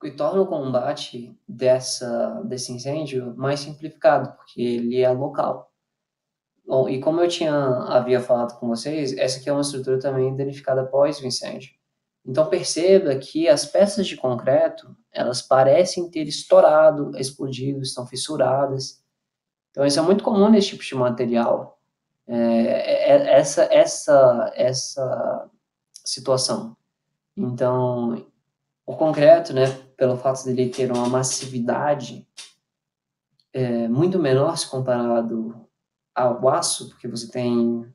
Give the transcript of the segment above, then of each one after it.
que torna o combate dessa, desse incêndio mais simplificado, porque ele é local. Bom, e como eu tinha havia falado com vocês, essa aqui é uma estrutura também danificada após o incêndio. Então perceba que as peças de concreto, elas parecem ter estourado, explodido, estão fissuradas. Então isso é muito comum nesse tipo de material. É, é, é essa essa essa situação. Então o concreto, né, pelo fato dele ter uma massividade é, muito menor se comparado ao aço, porque você tem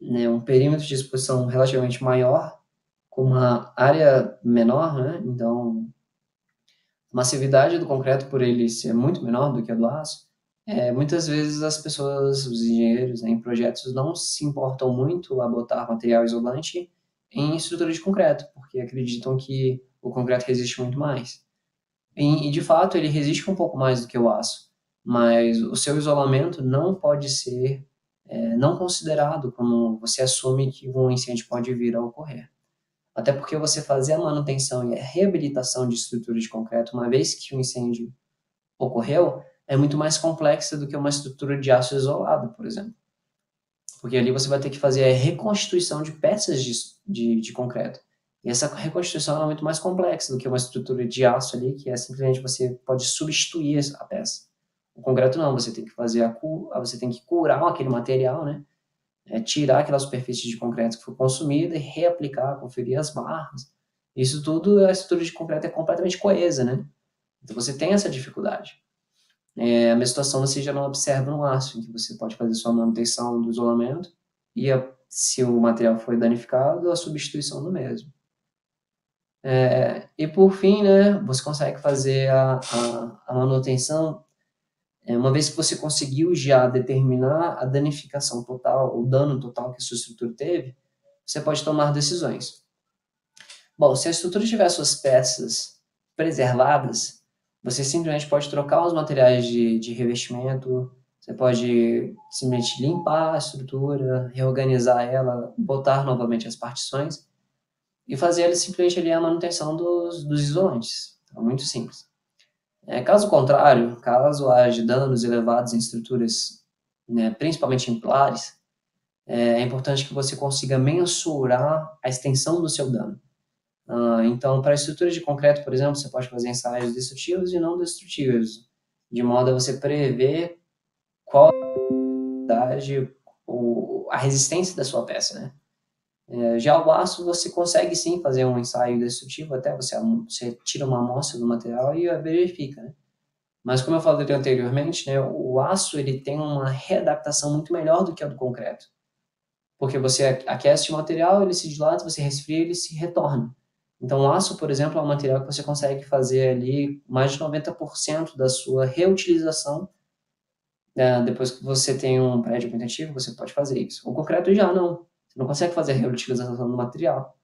né, um perímetro de exposição relativamente maior, com uma área menor, né? Então, a massividade do concreto, por ele ser muito menor do que a do aço, é, muitas vezes as pessoas, os engenheiros né, em projetos, não se importam muito a botar material isolante em estrutura de concreto, porque acreditam que o concreto resiste muito mais. E, e, de fato, ele resiste um pouco mais do que o aço, mas o seu isolamento não pode ser é, não considerado quando você assume que um incêndio pode vir a ocorrer. Até porque você fazer a manutenção e a reabilitação de estrutura de concreto, uma vez que o incêndio ocorreu, é muito mais complexa do que uma estrutura de aço isolado, por exemplo. Porque ali você vai ter que fazer a reconstituição de peças de, de, de concreto. E essa reconstrução é muito mais complexa do que uma estrutura de aço ali, que é simplesmente você pode substituir a peça. O concreto não, você tem que fazer a você tem que curar aquele material, né? É, tirar aquela superfície de concreto que foi consumida e reaplicar, conferir as barras. Isso tudo, a estrutura de concreto é completamente coesa, né? Então você tem essa dificuldade. É, a mesma situação você já não observa no aço, em que você pode fazer sua manutenção do isolamento e, a, se o material foi danificado, a substituição do mesmo. É, e por fim, né, você consegue fazer a, a, a manutenção, é, uma vez que você conseguiu já determinar a danificação total, o dano total que a sua estrutura teve, você pode tomar decisões. Bom, se a estrutura tiver suas peças preservadas, você simplesmente pode trocar os materiais de, de revestimento, você pode simplesmente limpar a estrutura, reorganizar ela, botar novamente as partições, e fazer simplesmente ali a manutenção dos, dos isolantes. É muito simples. É, caso contrário, caso haja danos elevados em estruturas, né, principalmente em pilares, é, é, importante que você consiga mensurar a extensão do seu dano. Uh, então, para estruturas de concreto, por exemplo, você pode fazer ensaios destrutivos e não destrutivos, de modo a você prever qual a resistência da sua peça, né? É, já o aço, você consegue sim fazer um ensaio destrutivo, até você, você tira uma amostra do material e verifica, né? Mas como eu falei anteriormente, né, o aço ele tem uma readaptação muito melhor do que a do concreto. Porque você aquece o material, ele se dilata, você resfria, ele se retorna. Então, o aço, por exemplo, é um material que você consegue fazer ali mais de 90% da sua reutilização. Né? Depois que você tem um prédio muito antigo, você pode fazer isso. O concreto já não não consegue fazer a reutilização do material.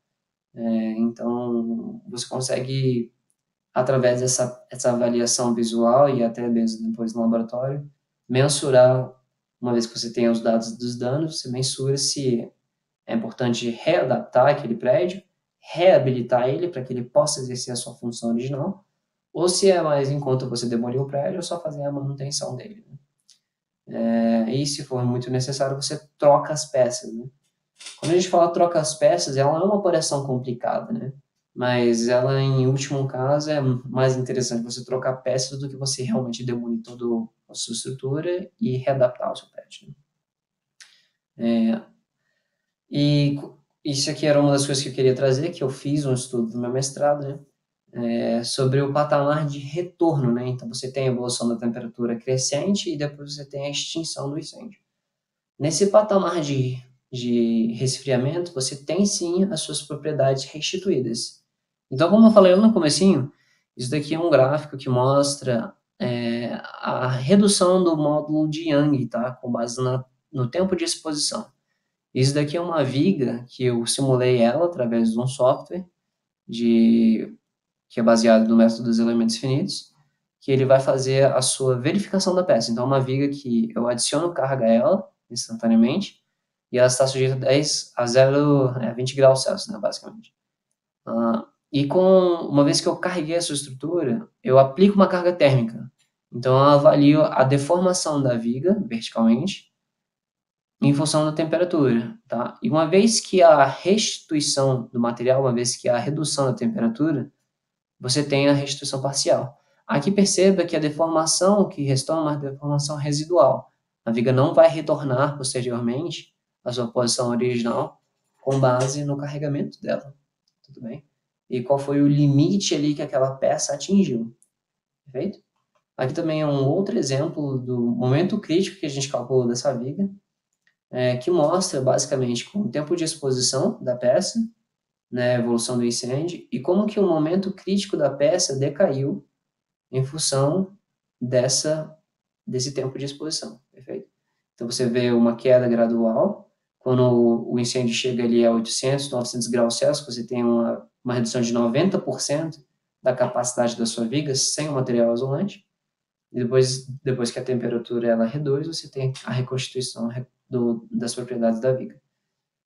É, então, você consegue, através dessa essa avaliação visual e até mesmo depois no laboratório, mensurar, uma vez que você tem os dados dos danos, você mensura se é importante readaptar aquele prédio, reabilitar ele para que ele possa exercer a sua função original, ou se é mais enquanto você demoliu o prédio, só fazer a manutenção dele. Né? É, e se for muito necessário, você troca as peças. Né? Quando a gente fala troca as peças, ela é uma operação complicada, né? Mas ela, em último caso, é mais interessante você trocar peças do que você realmente demolir toda a sua estrutura e readaptar o seu prédio. Né? É, e isso aqui era uma das coisas que eu queria trazer, que eu fiz um estudo do meu mestrado, né? É, sobre o patamar de retorno, né? Então você tem a evolução da temperatura crescente e depois você tem a extinção do incêndio. Nesse patamar de de resfriamento, você tem sim as suas propriedades restituídas. Então, como eu falei no comecinho, isso daqui é um gráfico que mostra é, a redução do módulo de Young, tá? Com base na, no tempo de exposição. Isso daqui é uma viga que eu simulei ela através de um software de, que é baseado no método dos elementos finitos, que ele vai fazer a sua verificação da peça. Então, é uma viga que eu adiciono carga a ela instantaneamente, e ela está sujeita a 10 a 0, é, 20 graus Celsius, né, basicamente. Uh, e com uma vez que eu carreguei essa estrutura, eu aplico uma carga térmica. Então, eu avalio a deformação da viga verticalmente em função da temperatura, tá? E uma vez que a restituição do material, uma vez que a redução da temperatura, você tem a restituição parcial. Aqui perceba que a deformação que restou é uma deformação residual. A viga não vai retornar posteriormente à sua posição original com base no carregamento dela. Tudo bem? E qual foi o limite ali que aquela peça atingiu. Perfeito? Aqui também é um outro exemplo do momento crítico que a gente calculou dessa viga, é, que mostra basicamente com o tempo de exposição da peça, né, evolução do incêndio, e como que o momento crítico da peça decaiu em função dessa desse tempo de exposição, perfeito? Então você vê uma queda gradual, quando o incêndio chega ali a 800, 900 graus Celsius, você tem uma, uma redução de 90% da capacidade da sua viga sem o material isolante, e depois, depois que a temperatura ela reduz, você tem a reconstituição do, das propriedades da viga.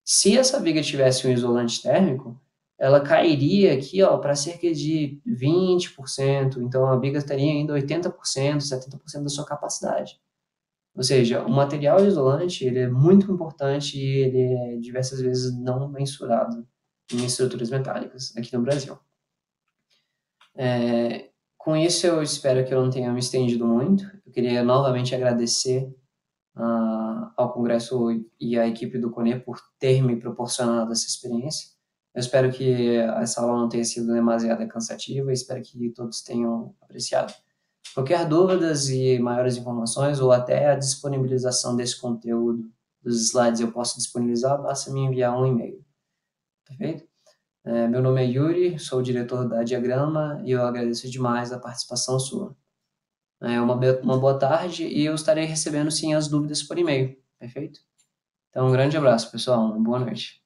Se essa viga tivesse um isolante térmico, ela cairia aqui para cerca de 20%, então a viga estaria indo 80%, 70% da sua capacidade. Ou seja, o material isolante ele é muito importante e ele é diversas vezes não mensurado em estruturas metálicas aqui no Brasil. É, com isso, eu espero que eu não tenha me estendido muito. Eu queria novamente agradecer uh, ao Congresso e à equipe do CONE por ter me proporcionado essa experiência. Eu espero que essa aula não tenha sido demasiado cansativa espero que todos tenham apreciado. Qualquer dúvidas e maiores informações ou até a disponibilização desse conteúdo dos slides eu posso disponibilizar, basta me enviar um e-mail. Perfeito? É, meu nome é Yuri, sou o diretor da Diagrama e eu agradeço demais a participação sua. É uma, uma boa tarde e eu estarei recebendo sim as dúvidas por e-mail, perfeito? Então, um grande abraço, pessoal, uma boa noite.